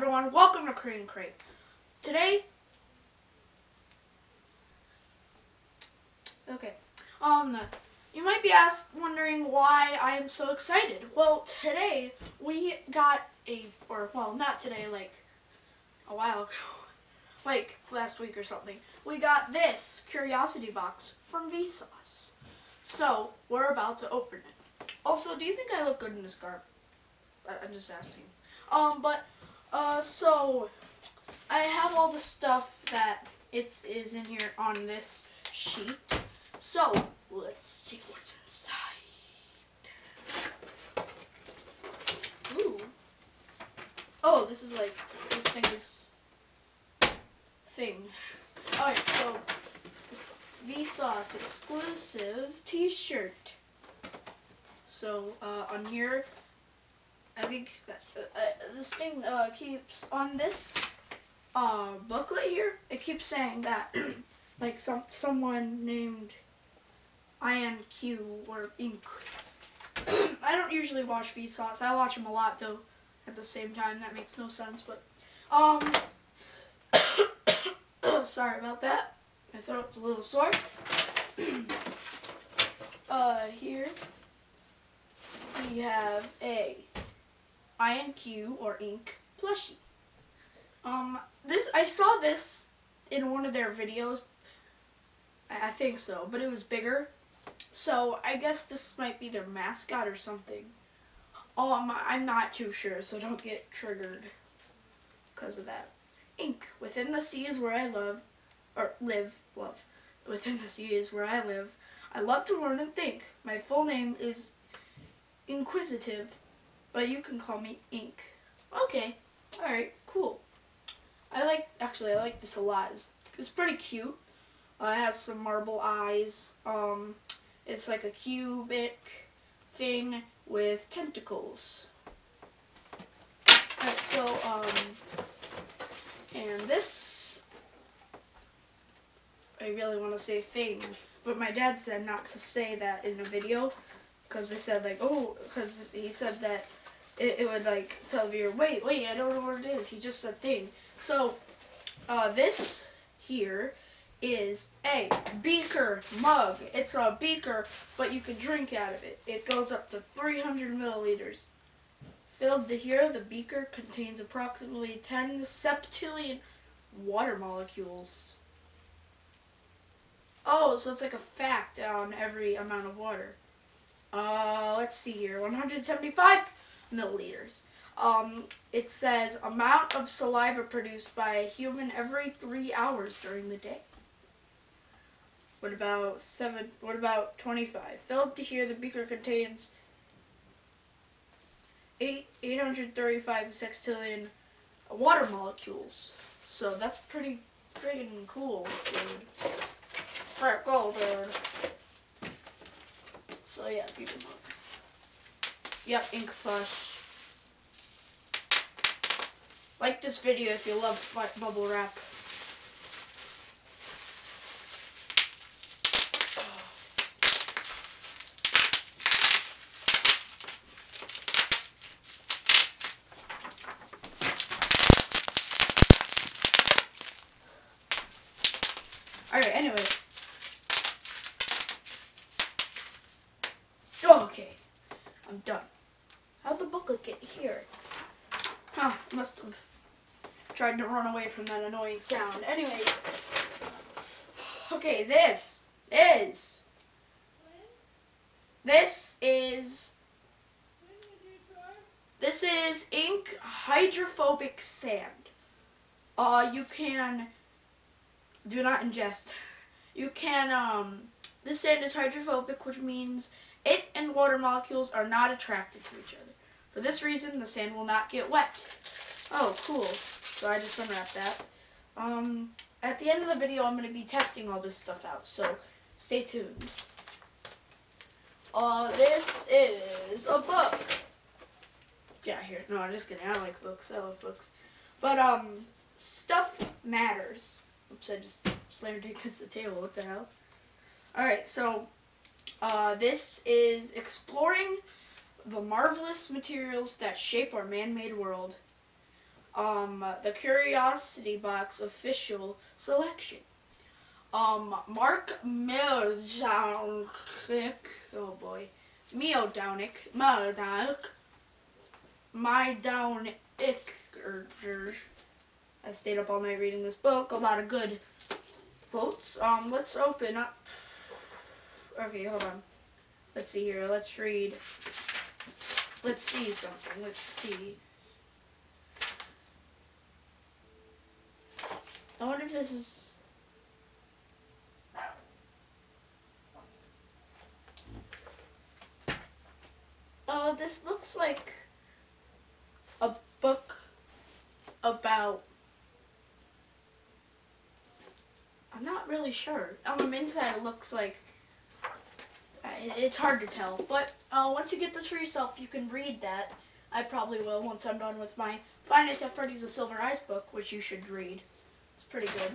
everyone, welcome to UnCrate. Today, okay, um, you might be asked, wondering why I am so excited. Well, today we got a, or well, not today, like a while ago, like last week or something. We got this curiosity box from Vsauce. So we're about to open it. Also, do you think I look good in this scarf? I'm just asking. Um, but uh, so I have all the stuff that it's is in here on this sheet. So let's see what's inside. Ooh. Oh, this is like this thing is thing. Alright, so Vsauce exclusive T-shirt. So uh, on here I think that uh, uh, this thing uh, keeps on this uh, booklet here. It keeps saying that like some someone named INQ or Ink. I don't usually watch Vsauce. I watch them a lot though. At the same time, that makes no sense. But um, sorry about that. My throat's a little sore. uh, here we have a INQ or Ink plushie. Um, this I saw this in one of their videos. I, think so, but it was bigger. So I guess this might be their mascot or something. Oh, I'm, I'm not too sure, so don't get triggered because of that. Ink. Within the sea is where I love, or live, love. Within the sea is where I live. I love to learn and think. My full name is Inquisitive but you can call me Ink. Okay. Alright, cool. I like, actually, I like this a lot. It's, it's pretty cute. Uh, it has some marble eyes. Um, it's like a cubic thing with tentacles. So, um, and this, I really want to say thing, but my dad said not to say that in a video, because they said like, oh, because he said that it, it would like tell the viewer, wait, wait, I don't know what it is. He just said thing. So uh, this here is a beaker mug. It's a beaker, but you can drink out of it. It goes up to 300 milliliters. Filled to here, the beaker contains approximately 10 septillion water molecules. Oh, so it's like a fact on every amount of water. Uh, let's see here. 175 milliliters. Um, it says amount of saliva produced by a human every three hours during the day. What about seven? What about twenty-five? Filled to here, the beaker contains eight eight hundred thirty-five sextillion water molecules. So that's pretty friggin' cool, dude. Pretty cool, dude. So yeah. Yep, ink flush. Like this video if you love bubble wrap. Alright, anyway. Oh, okay. I'm done. How'd the booklet get here? Huh, must have tried to run away from that annoying sound. Anyway, okay, this is, this is, this is ink hydrophobic sand. Uh, you can, do not ingest. You can, um, this sand is hydrophobic, which means it and water molecules are not attracted to each other. For this reason, the sand will not get wet. Oh, cool. So I just unwrapped that. Um, at the end of the video, I'm going to be testing all this stuff out, so stay tuned. Uh, this is a book. Yeah, here. No, I'm just kidding. I like books. I love books. But, um, stuff matters. Oops, I just slammed it against the table. What the hell? Alright, so, uh, this is Exploring the Marvelous Materials That Shape Our Man-Made World Um, the Curiosity Box official selection. Um, Mark Milzaunik, oh boy, Miodownik, Miodownik, My I stayed up all night reading this book. A lot of good quotes. Um, let's open up. Okay, hold on. Let's see here. Let's read. Let's see something. Let's see. I wonder if this is. Oh, this looks like a book about. I'm not really sure. On the inside, it looks like. It's hard to tell, but uh, once you get this for yourself, you can read that. I probably will once I'm done with my Five Nights at Freddy's Silver Eyes book, which you should read. It's pretty good.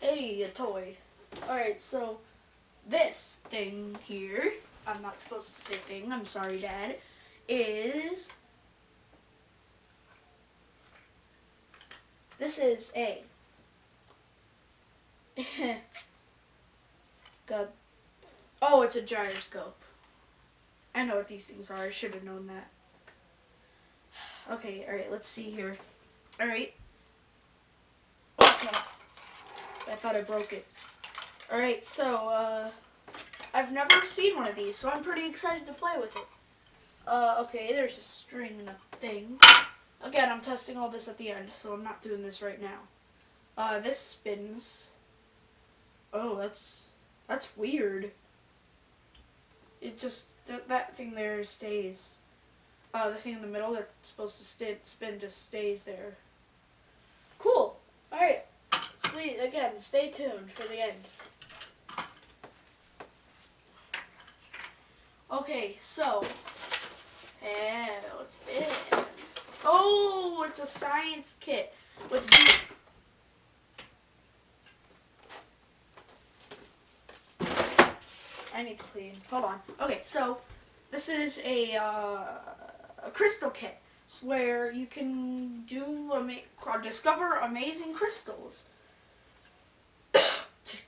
Hey, a toy. Alright, so this thing here, I'm not supposed to say thing, I'm sorry, Dad, is This is a it's a gyroscope. I know what these things are. I should have known that. Okay, alright, let's see here. Alright. Okay. I thought I broke it. Alright, so, uh, I've never seen one of these, so I'm pretty excited to play with it. Uh, okay, there's a string and a thing. Again, I'm testing all this at the end, so I'm not doing this right now. Uh, this spins. Oh, that's, that's weird. It just, th that thing there stays. Uh, the thing in the middle that's supposed to st spin just stays there. Cool. Alright. Please, again, stay tuned for the end. Okay, so, and what's this? Oh, it's a science kit with I need to clean. Hold on. Okay, so this is a, uh, a crystal kit where you can do ama discover amazing crystals. okay,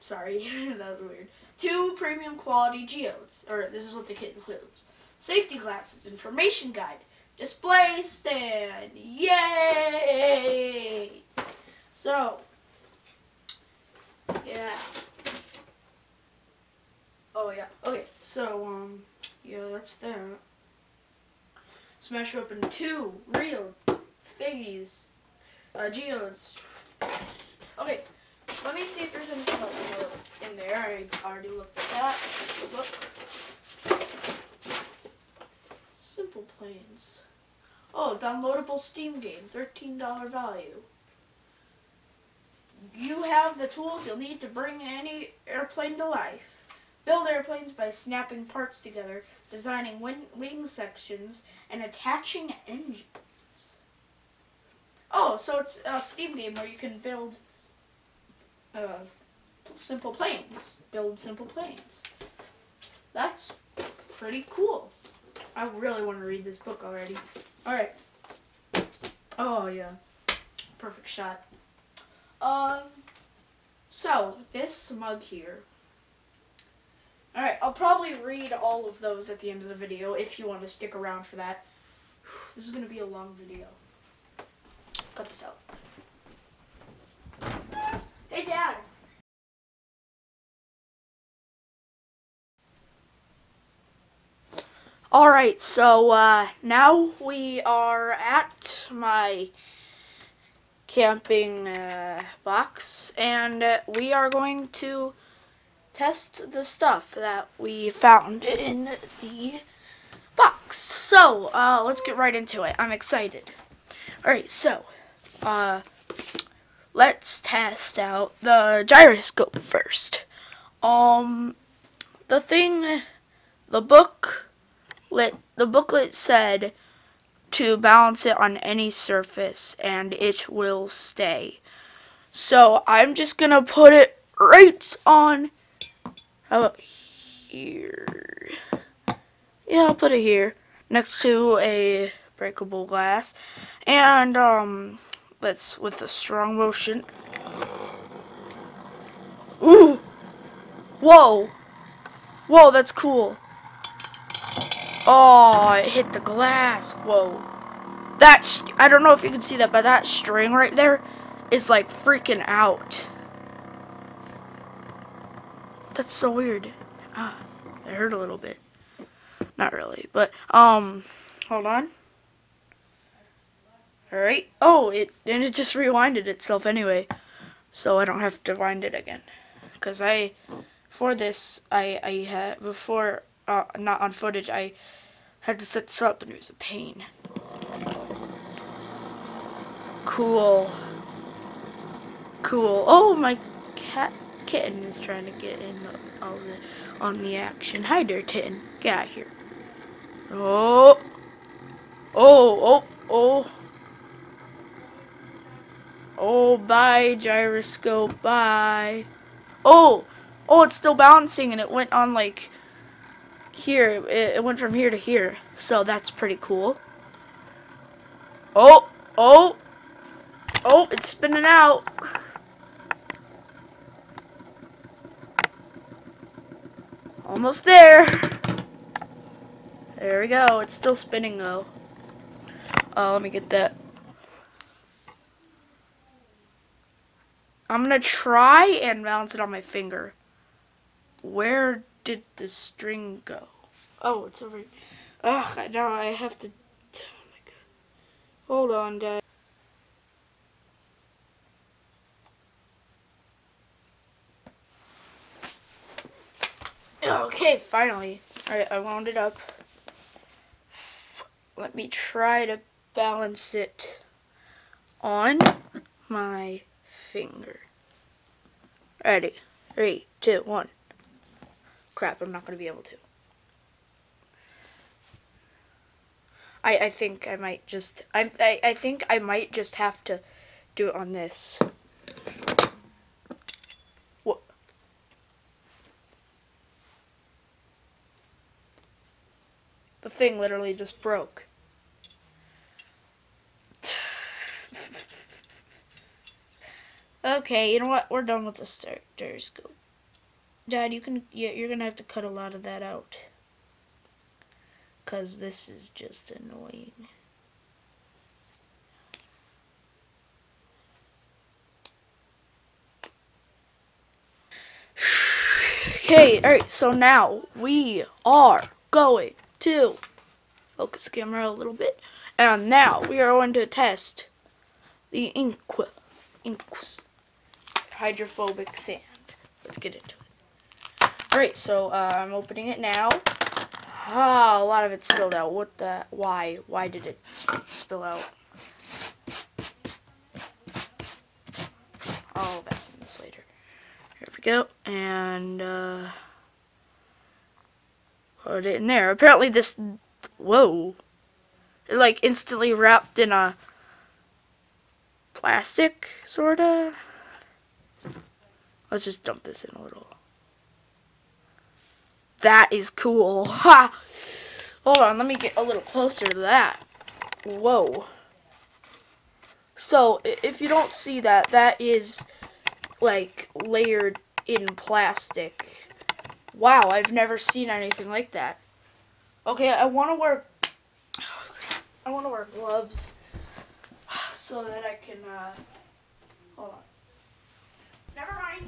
sorry, that was weird. Two premium quality geodes, or this is what the kit includes. Safety glasses, information guide, display stand, yay! So, yeah. Oh yeah, okay, so, um, yeah, that's that. Smash open two real thingies, uh, geodes. Okay, let me see if there's anything else in there. I already looked at that. Look. Simple Planes. Oh, downloadable Steam game, $13 value. You have the tools you'll need to bring any airplane to life. Build airplanes by snapping parts together, designing wing, wing sections, and attaching engines. Oh, so it's a Steam game where you can build uh, simple planes. Build simple planes. That's pretty cool. I really want to read this book already. Alright. Oh, yeah. Perfect shot. Um, so, this mug here. Alright, I'll probably read all of those at the end of the video if you want to stick around for that. This is going to be a long video. Cut this out. Hey, Dad. Alright, so uh, now we are at my camping uh, box and uh, we are going to test the stuff that we found in the box. So, uh, let's get right into it. I'm excited. Alright, so, uh, let's test out the gyroscope first. Um, the thing, the book, lit, the booklet said to balance it on any surface and it will stay. So I'm just gonna put it right on, how about here? yeah, I'll put it here next to a breakable glass. And um, let's with a strong motion. Ooh! Whoa! Whoa, that's cool. Oh, it hit the glass. Whoa. That's, I don't know if you can see that, but that string right there is like freaking out. That's so weird. Ah, it hurt a little bit. Not really, but, um, hold on. Alright. Oh, it, and it just rewinded itself anyway. So I don't have to wind it again. Because I, for this, I, I had, before, uh, not on footage, I had to set this up and it was a pain. Cool. Cool. Oh, my cat kitten is trying to get in the, all the, on the action. Hi there, kitten. Get out here. Oh. Oh, oh, oh. Oh, bye, gyroscope, bye. Oh, oh, it's still bouncing, and it went on, like, here. It, it went from here to here, so that's pretty cool. Oh, oh, oh, it's spinning out. Almost there. There we go. It's still spinning, though. Uh, let me get that. I'm gonna try and balance it on my finger. Where did the string go? Oh, it's over. Ugh, now I have to. Oh my god. Hold on, guys. Okay, finally. Alright, I wound it up. Let me try to balance it on my finger. Ready. Three, two, one. Crap, I'm not going to be able to. I, I think I might just, I, I, I think I might just have to do it on this. What? The thing literally just broke. Okay, you know what? We're done with the stereoscope. Dad, you can yeah, you're gonna have to cut a lot of that out. Cause this is just annoying. Okay, alright, so now we are going to focus camera a little bit. And now we are going to test the ink inks hydrophobic sand. Let's get into it. Alright, so uh, I'm opening it now. Ah, a lot of it spilled out. What the? Why? Why did it spill out? I'll vacuum this later. Here we go. And, uh, put it in there. Apparently this, whoa. It, like, instantly wrapped in a plastic, sorta. Let's just dump this in a little. That is cool. Ha! Hold on, let me get a little closer to that. Whoa. So, if you don't see that, that is, like, layered in plastic. Wow, I've never seen anything like that. Okay, I want to wear, I want to wear gloves so that I can, uh, hold on. Never mind.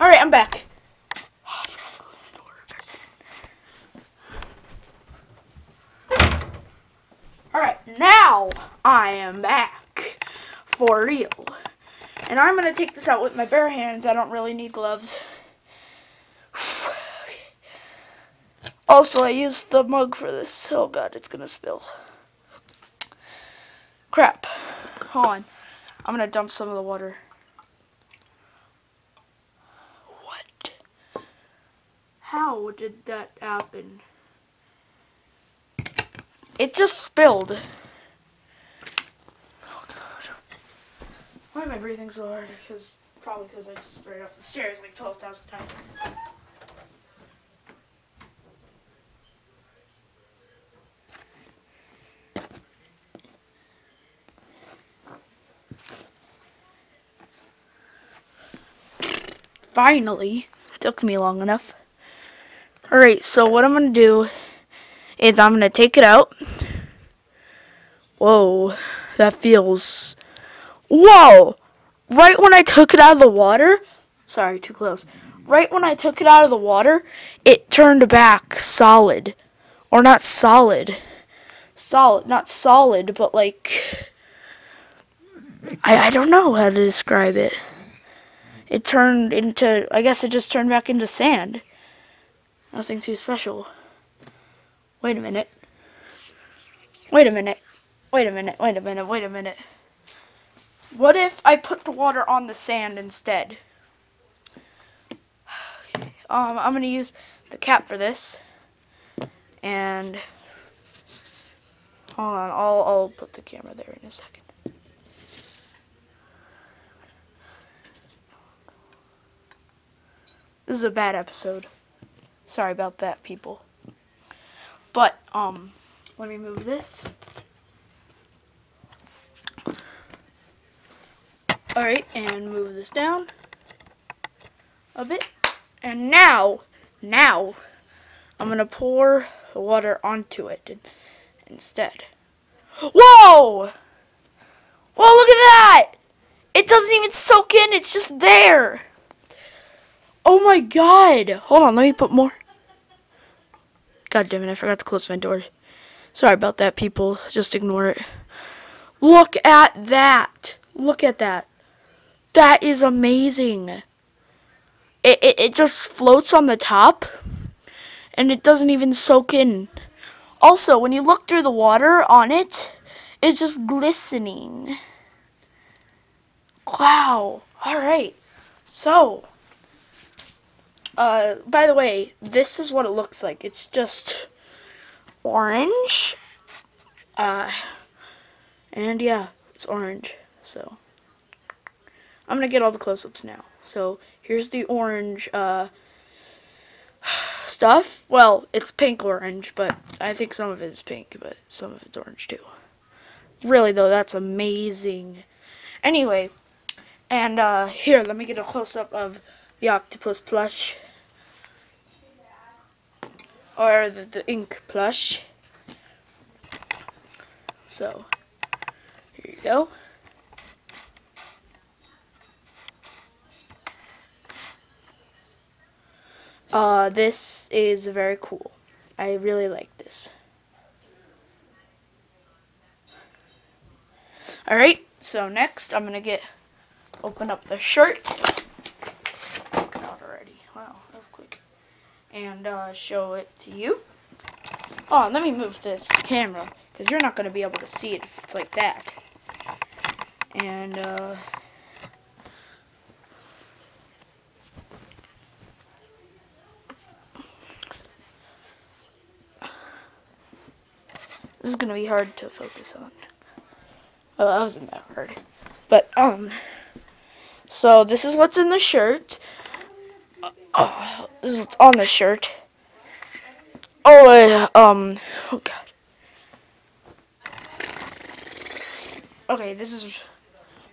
Alright, I'm back. Alright, now I am back. For real. And I'm going to take this out with my bare hands. I don't really need gloves. Also, I used the mug for this. Oh god, it's going to spill. Crap. Hold on. I'm going to dump some of the water. How did that happen? It just spilled. Oh god. Why am I breathing so hard? Because probably because I just sprayed off the stairs like 12,000 times. Finally, took me long enough. Alright, so what I'm going to do is I'm going to take it out. Whoa, that feels... Whoa! Right when I took it out of the water... Sorry, too close. Right when I took it out of the water, it turned back solid. Or not solid. Solid, not solid, but like... I, I don't know how to describe it. It turned into... I guess it just turned back into sand. Nothing too special. Wait a minute. Wait a minute. Wait a minute. Wait a minute. Wait a minute. What if I put the water on the sand instead? Um, I'm going to use the cap for this. And hold on, I'll, I'll put the camera there in a second. This is a bad episode. Sorry about that, people. But, um, let me move this. Alright, and move this down a bit. And now, now, I'm going to pour water onto it instead. Whoa! Whoa, look at that! It doesn't even soak in, it's just there. Oh my god! Hold on, let me put more. God damn it, I forgot to close my door. Sorry about that, people. Just ignore it. Look at that! Look at that. That is amazing. It, it, it just floats on the top. And it doesn't even soak in. Also, when you look through the water on it, it's just glistening. Wow. Alright. So, uh, by the way, this is what it looks like. It's just orange. Uh, and yeah, it's orange. So, I'm going to get all the close-ups now. So, here's the orange, uh, stuff. Well, it's pink orange, but I think some of it is pink, but some of it's orange too. Really, though, that's amazing. Anyway, and, uh, here, let me get a close-up of the octopus plush or the, the ink plush. So, here you go. Uh, this is very cool. I really like this. Alright, so next I'm to get, open up the shirt. Out already. Wow, that was quick and uh, show it to you. Oh, let me move this camera, because you're not going to be able to see it if it's like that. And, uh... This is going to be hard to focus on. Oh, that wasn't that hard. But, um... So, this is what's in the shirt. Oh, this is what's on the shirt. Oh, uh, um, oh god. Okay, this is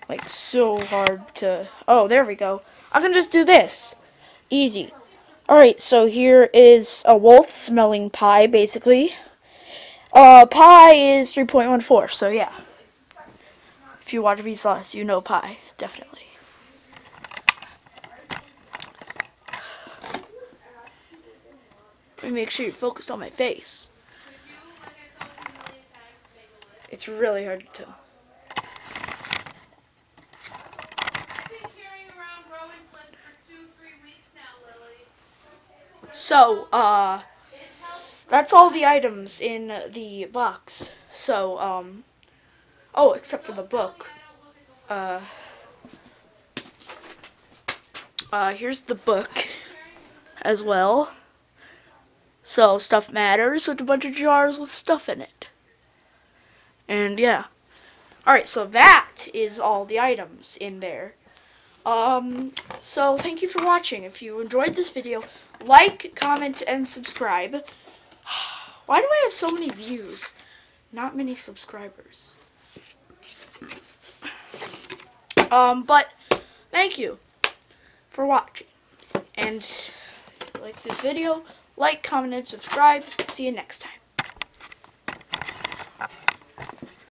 like so hard to. Oh, there we go. I can just do this. Easy. Alright, so here is a wolf smelling pie, basically. Uh, pi is 3.14, so yeah. If you watch Vsauce, you know pi, definitely. Me make sure you're focused on my face. It's really hard to tell. So, uh, that's all the items in the box. So, um, oh, except for the book. Uh, uh, here's the book as well. So stuff matters with a bunch of jars with stuff in it. And yeah. Alright, so that is all the items in there. Um, so thank you for watching. If you enjoyed this video, like, comment, and subscribe. Why do I have so many views? Not many subscribers. Um, but thank you for watching. And if you like this video, like, comment, and subscribe. See you next time.